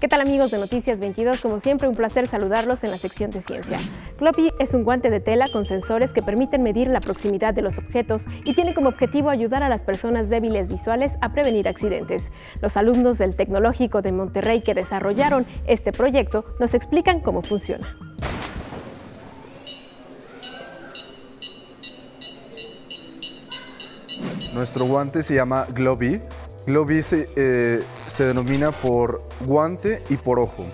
¿Qué tal amigos de Noticias 22? Como siempre, un placer saludarlos en la sección de ciencia. Gloppy es un guante de tela con sensores que permiten medir la proximidad de los objetos y tiene como objetivo ayudar a las personas débiles visuales a prevenir accidentes. Los alumnos del Tecnológico de Monterrey que desarrollaron este proyecto nos explican cómo funciona. Nuestro guante se llama Globi Globi se, eh, se denomina por guante y por ojo.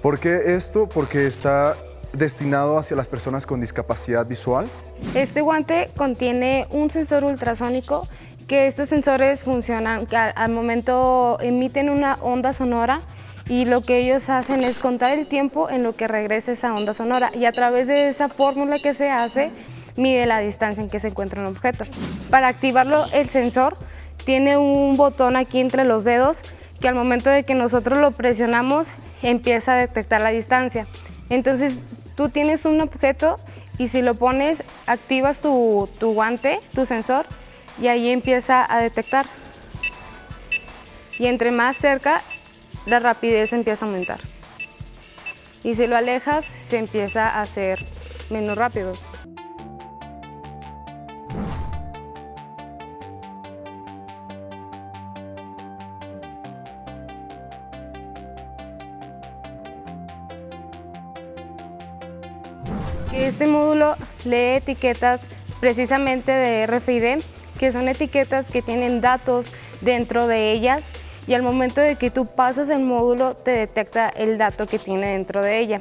¿Por qué esto? Porque está destinado hacia las personas con discapacidad visual. Este guante contiene un sensor ultrasónico que estos sensores funcionan, que al, momento emiten una onda sonora y lo que ellos hacen es contar el tiempo en lo que regresa esa onda sonora y a través de esa fórmula que se hace mide la distancia en que se encuentra un objeto. Para activarlo el sensor tiene un botón aquí entre los dedos que al momento de que nosotros lo presionamos empieza a detectar la distancia. Entonces tú tienes un objeto y si lo pones activas tu, tu guante, tu sensor y ahí empieza a detectar. Y entre más cerca la rapidez empieza a aumentar. Y si lo alejas se empieza a hacer menos rápido. Este módulo lee etiquetas precisamente de RFID, que son etiquetas que tienen datos dentro de ellas y al momento de que tú pasas el módulo te detecta el dato que tiene dentro de ella.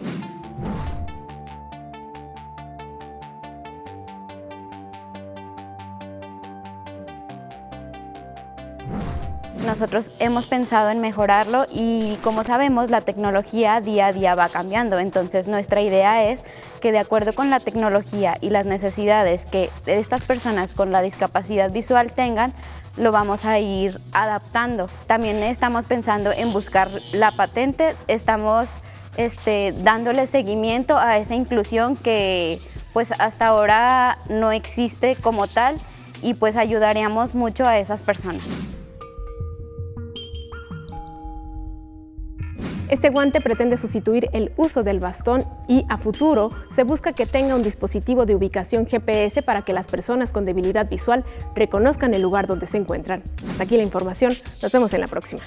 Nosotros hemos pensado en mejorarlo y como sabemos la tecnología día a día va cambiando, entonces nuestra idea es que de acuerdo con la tecnología y las necesidades que estas personas con la discapacidad visual tengan, lo vamos a ir adaptando. También estamos pensando en buscar la patente, estamos este, dándole seguimiento a esa inclusión que pues hasta ahora no existe como tal y pues ayudaríamos mucho a esas personas. Este guante pretende sustituir el uso del bastón y a futuro se busca que tenga un dispositivo de ubicación GPS para que las personas con debilidad visual reconozcan el lugar donde se encuentran. Hasta aquí la información, nos vemos en la próxima.